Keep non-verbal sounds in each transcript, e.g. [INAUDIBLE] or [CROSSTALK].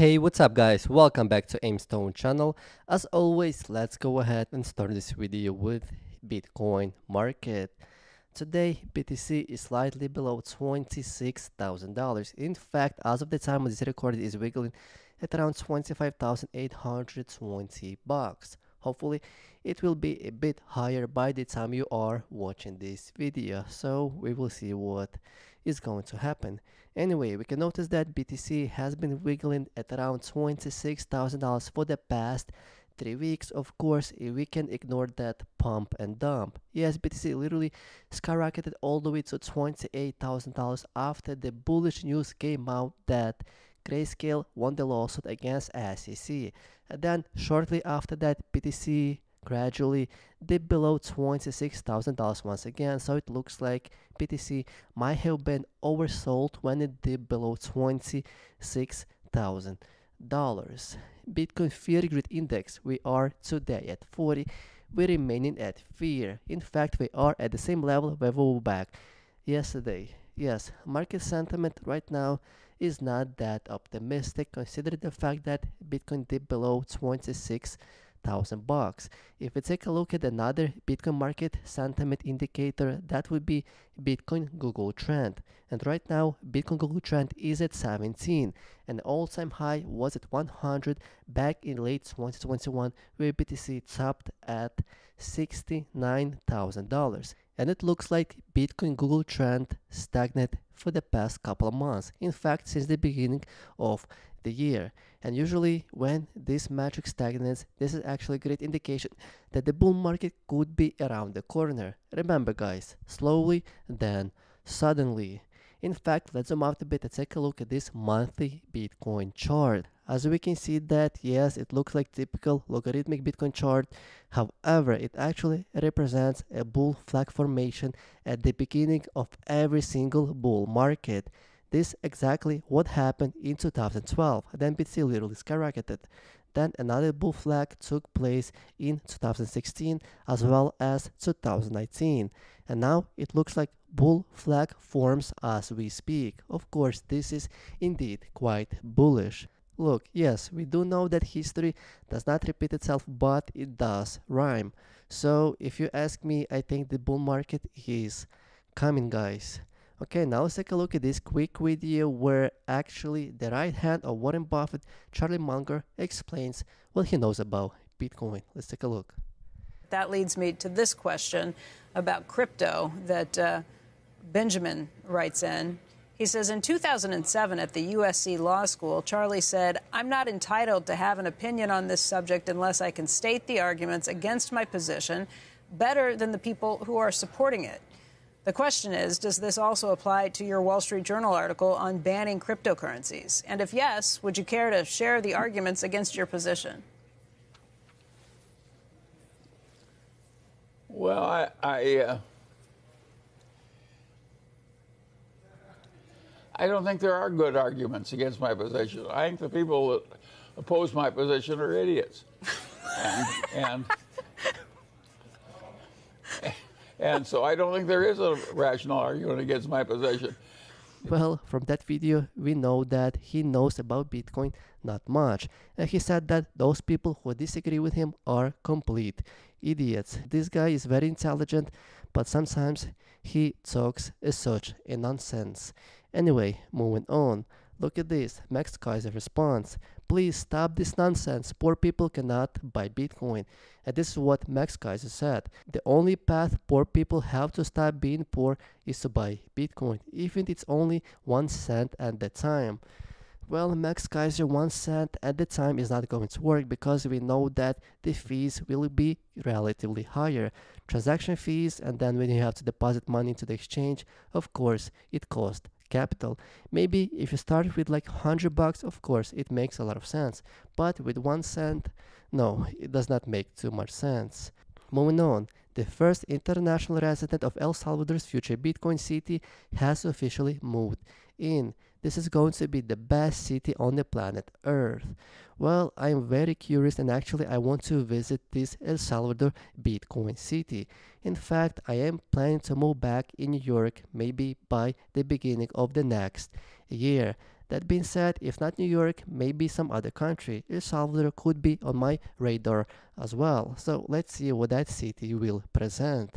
Hey, what's up guys? Welcome back to Aimstone channel. As always, let's go ahead and start this video with Bitcoin market. Today, BTC is slightly below $26,000. In fact, as of the time of this recording is wiggling at around 25,820 bucks. Hopefully, it will be a bit higher by the time you are watching this video. So, we will see what is going to happen. Anyway, we can notice that BTC has been wiggling at around $26,000 for the past three weeks. Of course, we can ignore that pump and dump. Yes, BTC literally skyrocketed all the way to $28,000 after the bullish news came out that Grayscale won the lawsuit against SEC. And then shortly after that, BTC gradually dip below $26,000 once again. So it looks like BTC might have been oversold when it dipped below $26,000. Bitcoin Fear Greed Index, we are today at 40. We're remaining at fear. In fact, we are at the same level where we were back yesterday. Yes, market sentiment right now is not that optimistic considering the fact that Bitcoin dipped below 26 thousand bucks. If we take a look at another Bitcoin market sentiment indicator, that would be Bitcoin Google Trend. And right now, Bitcoin Google Trend is at 17. An all-time high was at 100 back in late 2021, where BTC topped at $69,000. And it looks like Bitcoin Google Trend stagnant for the past couple of months. In fact, since the beginning of the year. And usually when this metric stagnates, this is actually a great indication that the bull market could be around the corner. Remember guys, slowly then suddenly. In fact, let's zoom out a bit and take a look at this monthly Bitcoin chart. As we can see that, yes, it looks like typical logarithmic Bitcoin chart. However, it actually represents a bull flag formation at the beginning of every single bull market. This exactly what happened in 2012. Then BTC literally skyrocketed. Then another bull flag took place in 2016 as well as 2019. And now it looks like bull flag forms as we speak. Of course, this is indeed quite bullish. Look, yes, we do know that history does not repeat itself, but it does rhyme. So if you ask me, I think the bull market is coming, guys. Okay, now let's take a look at this quick video where actually the right hand of Warren Buffett, Charlie Munger, explains what he knows about Bitcoin. Let's take a look. That leads me to this question about crypto that uh, Benjamin writes in. He says in 2007 at the USC Law School, Charlie said, I'm not entitled to have an opinion on this subject unless I can state the arguments against my position better than the people who are supporting it. The question is Does this also apply to your Wall Street Journal article on banning cryptocurrencies? And if yes, would you care to share the arguments against your position? Well, I. I uh, I don't think there are good arguments against my position. I think the people that oppose my position are idiots. and, and and so I don't think there is a rational argument against my position. Well, from that video, we know that he knows about Bitcoin not much. And he said that those people who disagree with him are complete idiots. This guy is very intelligent, but sometimes he talks as such a nonsense. Anyway, moving on. Look at this. Max Keiser response. Please stop this nonsense. Poor people cannot buy Bitcoin. And this is what Max Keiser said. The only path poor people have to stop being poor is to buy Bitcoin, even if it's only one cent at the time. Well, Max Keiser one cent at the time is not going to work because we know that the fees will be relatively higher. Transaction fees, and then when you have to deposit money into the exchange, of course, it costs capital. Maybe if you start with like 100 bucks, of course, it makes a lot of sense. But with one cent, no, it does not make too much sense. Moving on, the first international resident of El Salvador's future Bitcoin city has officially moved in. This is going to be the best city on the planet Earth. Well, I'm very curious and actually I want to visit this El Salvador Bitcoin city. In fact, I am planning to move back in New York maybe by the beginning of the next year. That being said, if not New York, maybe some other country. El Salvador could be on my radar as well. So let's see what that city will present.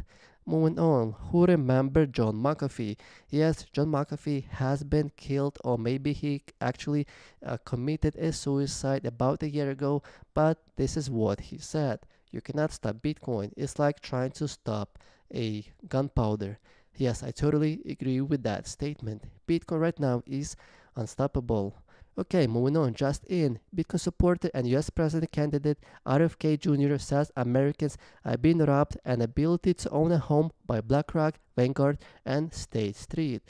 Moving on, who remember John McAfee? Yes, John McAfee has been killed, or maybe he actually uh, committed a suicide about a year ago, but this is what he said. You cannot stop Bitcoin. It's like trying to stop a gunpowder. Yes, I totally agree with that statement. Bitcoin right now is unstoppable. Okay, moving on. Just in, Bitcoin supporter and US President candidate RFK Jr. says Americans are being robbed and ability to own a home by BlackRock, Vanguard, and State Street.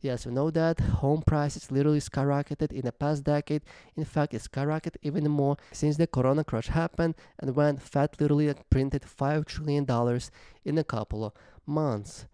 Yes, we know that home prices literally skyrocketed in the past decade. In fact, it skyrocketed even more since the corona crash happened and when Fed literally printed $5 trillion in a couple of months.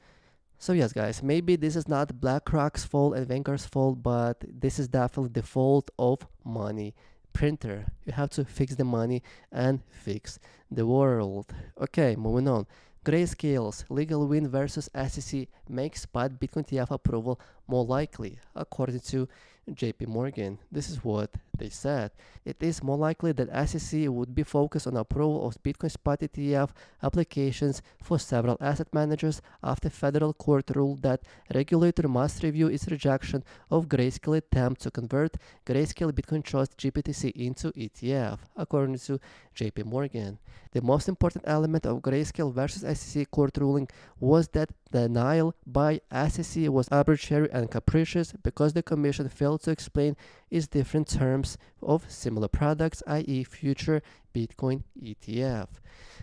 So yes, guys, maybe this is not BlackRock's fault and Vanguard's fault, but this is definitely the fault of money printer. You have to fix the money and fix the world. Okay, moving on. Grayscale's legal win versus SEC makes spot Bitcoin ETF approval more likely, according to JP Morgan. This is what they said. It is more likely that SEC would be focused on approval of Bitcoin spot ETF applications for several asset managers after federal court ruled that regulator must review its rejection of Grayscale attempt to convert Grayscale Bitcoin Trust GBTC into ETF, according to JP Morgan. The most important element of Grayscale versus SEC court ruling was that denial by SEC was arbitrary and capricious because the Commission failed to explain its different terms of similar products, i.e., future Bitcoin ETF.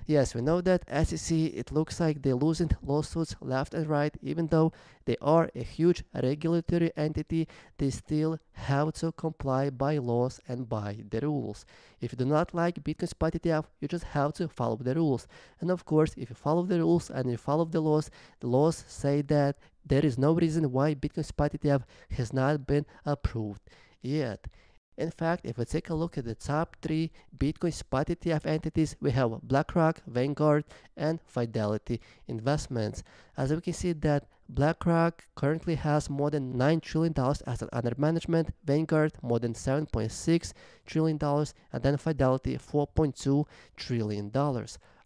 Yes, we know that SEC, it looks like they're losing lawsuits left and right, even though they are a huge regulatory entity, they still have to comply by laws and by the rules. If you do not like Bitcoin Spot ETF, you just have to follow the rules. And of course, if you follow the rules and you follow the laws, the laws say that there is no reason why Bitcoin Spot ETF has not been approved yet. In fact, if we take a look at the top three Bitcoin spot ETF entities, we have BlackRock, Vanguard, and Fidelity Investments. As we can see that BlackRock currently has more than $9 trillion assets under management, Vanguard more than $7.6 trillion, and then Fidelity $4.2 trillion.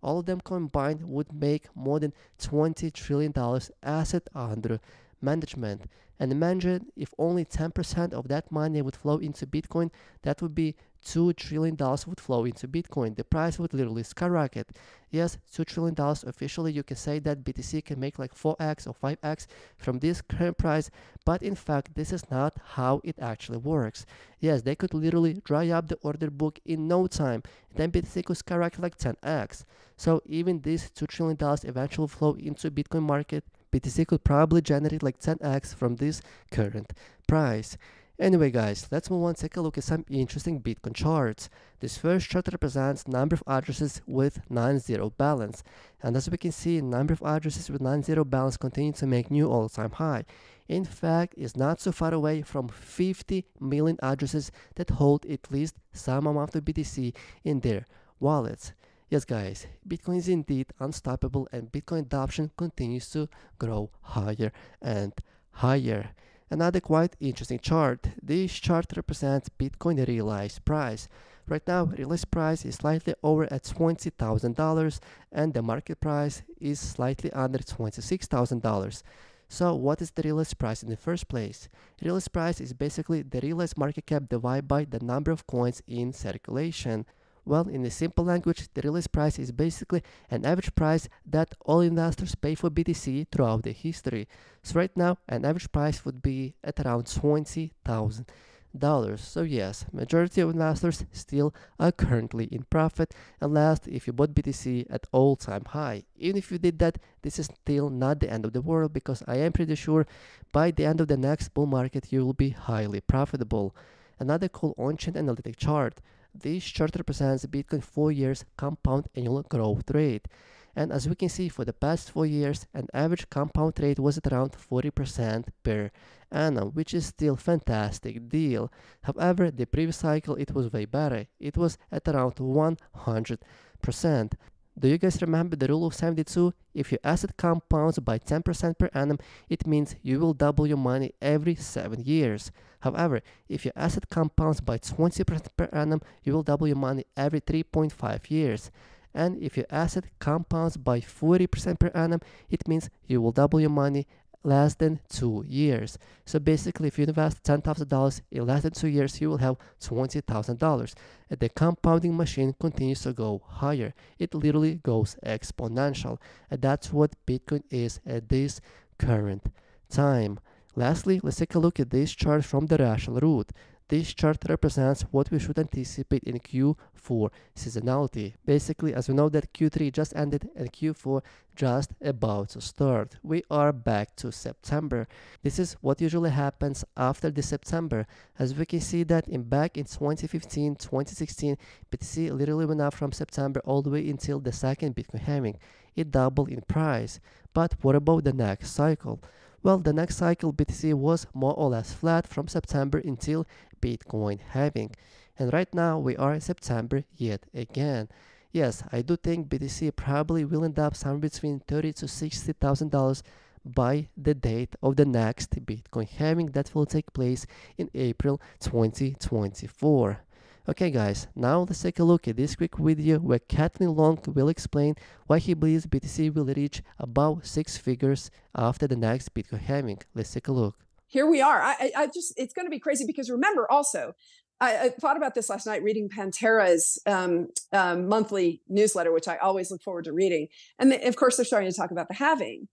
All of them combined would make more than $20 trillion asset under management. And imagine if only 10% of that money would flow into Bitcoin, that would be $2 trillion would flow into Bitcoin. The price would literally skyrocket. Yes, $2 trillion officially, you can say that BTC can make like 4x or 5x from this current price, but in fact, this is not how it actually works. Yes, they could literally dry up the order book in no time, then BTC could skyrocket like 10x. So even this $2 trillion eventually flow into Bitcoin market BTC could probably generate like 10x from this current price. Anyway guys, let's move on take a look at some interesting Bitcoin charts. This first chart represents number of addresses with non-zero balance. And as we can see, number of addresses with non-zero balance continue to make new all-time high. In fact, it's not so far away from 50 million addresses that hold at least some amount of BTC in their wallets. Yes, guys, Bitcoin is indeed unstoppable and Bitcoin adoption continues to grow higher and higher. Another quite interesting chart. This chart represents Bitcoin realized price. Right now, realized price is slightly over at $20,000 and the market price is slightly under $26,000. So what is the realized price in the first place? Realized price is basically the realized market cap divided by the number of coins in circulation. Well, in a simple language, the realized price is basically an average price that all investors pay for BTC throughout the history. So right now, an average price would be at around $20,000. So yes, majority of investors still are currently in profit unless if you bought BTC at all-time high. Even if you did that, this is still not the end of the world because I am pretty sure by the end of the next bull market you will be highly profitable. Another cool on-chain analytic chart. This chart represents Bitcoin 4 years compound annual growth rate. And as we can see, for the past 4 years, an average compound rate was at around 40% per annum, which is still fantastic deal. However, the previous cycle, it was way better. It was at around 100%. Do you guys remember the rule of 72? If your asset compounds by 10% per annum, it means you will double your money every 7 years. However, if your asset compounds by 20% per annum, you will double your money every 3.5 years. And if your asset compounds by 40% per annum, it means you will double your money less than two years. So basically, if you invest $10,000 in less than two years, you will have $20,000. And the compounding machine continues to go higher. It literally goes exponential. And that's what Bitcoin is at this current time. Lastly, let's take a look at this chart from the rational root. This chart represents what we should anticipate in Q4 seasonality. Basically, as we know that Q3 just ended and Q4 just about to start. We are back to September. This is what usually happens after the September. As we can see that in back in 2015, 2016, BTC literally went up from September all the way until the second Bitcoin halving. It doubled in price. But what about the next cycle? Well, the next cycle BTC was more or less flat from September until Bitcoin halving. And right now we are in September yet again. Yes, I do think BTC probably will end up somewhere between thirty to sixty thousand dollars by the date of the next Bitcoin halving that will take place in April 2024. Okay guys, now let's take a look at this quick video where Caitlin Long will explain why he believes BTC will reach about six figures after the next Bitcoin halving. Let's take a look. Here we are. I, I just, it's going to be crazy because remember also, I, I, thought about this last night reading Pantera's um, um, monthly newsletter, which I always look forward to reading. And they, of course, they're starting to talk about the halving.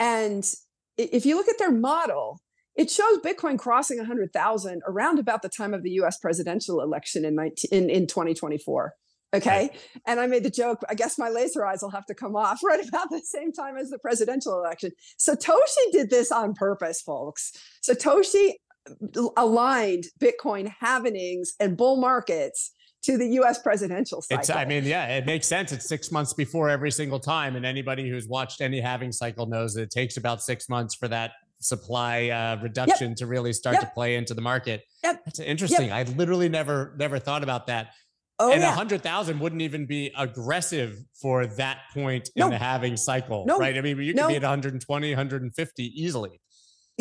And if you look at their model, it shows Bitcoin crossing 100,000 around about the time of the US presidential election in, 19, in, in 2024. Okay. And I made the joke, I guess my laser eyes will have to come off [LAUGHS] right about the same time as the presidential election. Satoshi did this on purpose, folks. Satoshi aligned Bitcoin halvings and bull markets to the US presidential cycle. It's, I mean, yeah, it makes sense. It's six months before every single time. And anybody who's watched any halving cycle knows that it takes about six months for that supply uh, reduction yep. to really start yep. to play into the market. Yep. That's interesting. Yep. I literally never never thought about that. Oh, and a yeah. hundred thousand wouldn't even be aggressive for that point in the halving cycle, no. right? I mean, you could be at 120, 150 easily.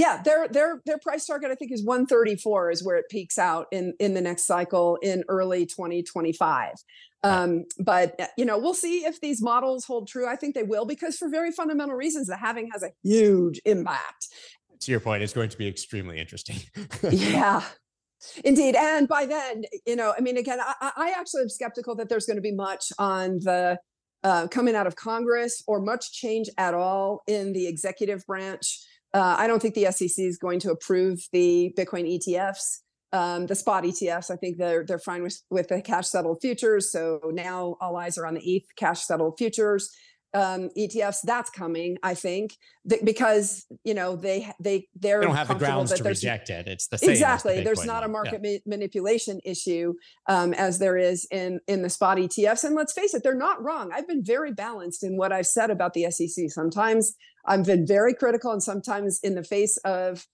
Yeah, their their their price target I think is 134 is where it peaks out in in the next cycle in early 2025. Um, but uh, you know, we'll see if these models hold true. I think they will because for very fundamental reasons, the halving has a huge impact. To your point, it's going to be extremely interesting. [LAUGHS] yeah. Indeed. And by then, you know, I mean, again, I, I actually am skeptical that there's going to be much on the uh, coming out of Congress or much change at all in the executive branch. Uh, I don't think the SEC is going to approve the Bitcoin ETFs um, the spot ETFs, I think they're they're fine with with the cash settled futures. So now all eyes are on the ETH cash settled futures um, ETFs. That's coming, I think, th- because you know they they they're they don't have the grounds to reject it. It's the same exactly. The there's not a market yeah. ma- manipulation issue um, as there is in in the spot ETFs. And let's face it, they're not wrong. I've been very balanced in what I've said about the SEC. Sometimes I've been very critical, and sometimes in the face of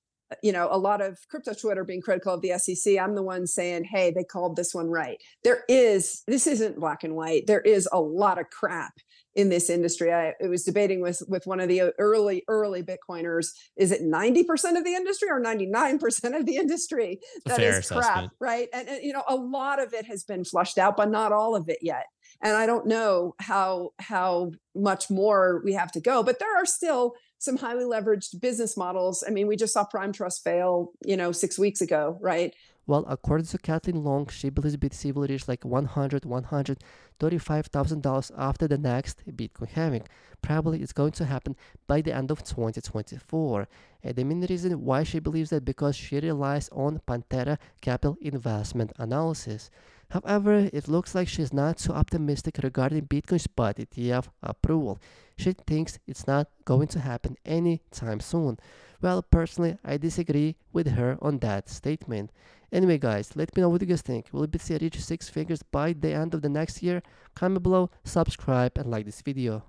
you know a lot of crypto twitter being critical of the sec i'm the one saying hey they called this one right there is this isn't black and white there is a lot of crap in this industry i, was debating with with one of the uh, early early bitcoiners is it 90% of the industry or 99% of the industry that is assessment. crap right and, and you know a lot of it has been flushed out but not all of it yet and i don't know how how much more we have to go but there are still some highly leveraged business models. I mean, we just saw Prime Trust fail, you know, six weeks ago, right? Well, according to Caitlin Long, she believes BTC will reach like 100, 135,000 dollars after the next Bitcoin halving. Probably it's going to happen by the end of 2024. And the main reason why she believes that because she relies on Pantera Capital investment analysis. However, it looks like she's not so optimistic regarding Bitcoin spot ETF approval. She thinks it's not going to happen anytime soon. Well, personally, I disagree with her on that statement. Anyway, guys, let me know what you guys think. Will BTC reach six figures by the end of the next year? Comment below, subscribe, and like this video.